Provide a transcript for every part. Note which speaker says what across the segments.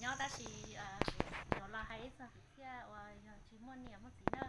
Speaker 1: nhỏ ta chỉ à, nhỏ là hay sao thì và chỉ muốn niệm một tí nữa.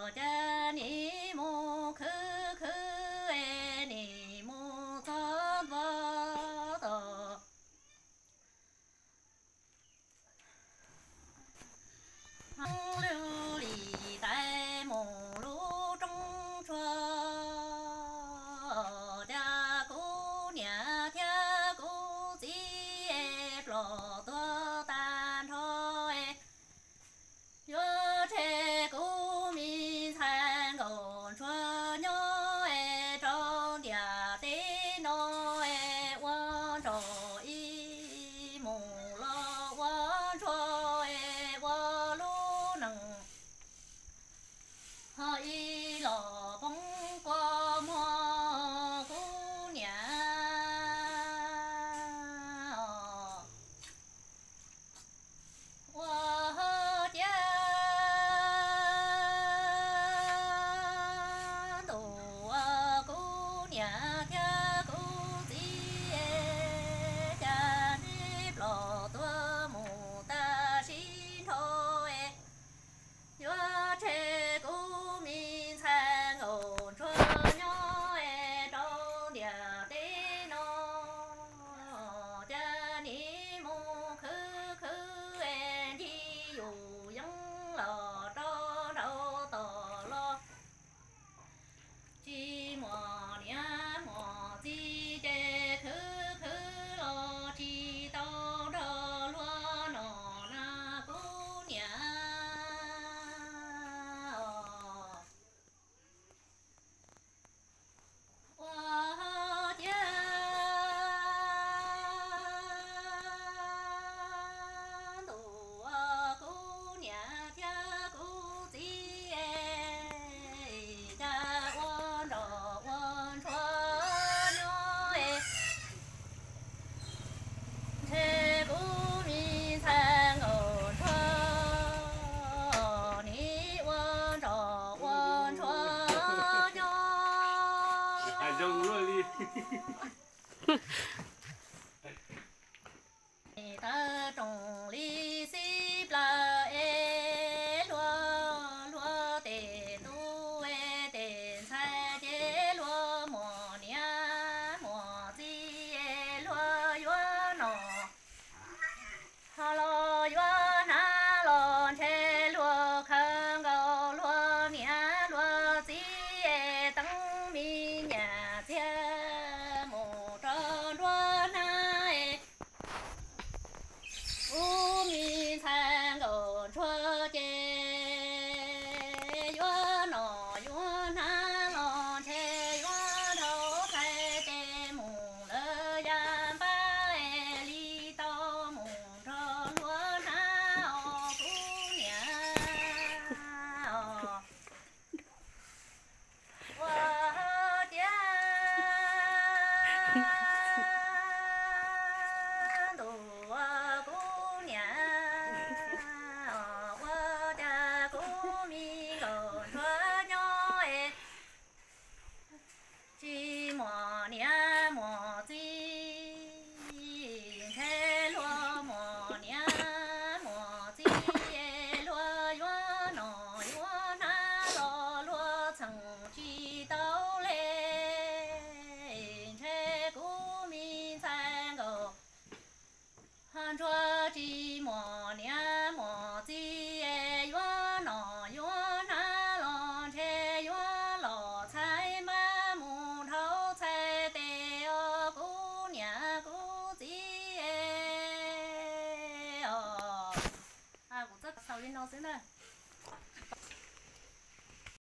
Speaker 1: all Ano, sina?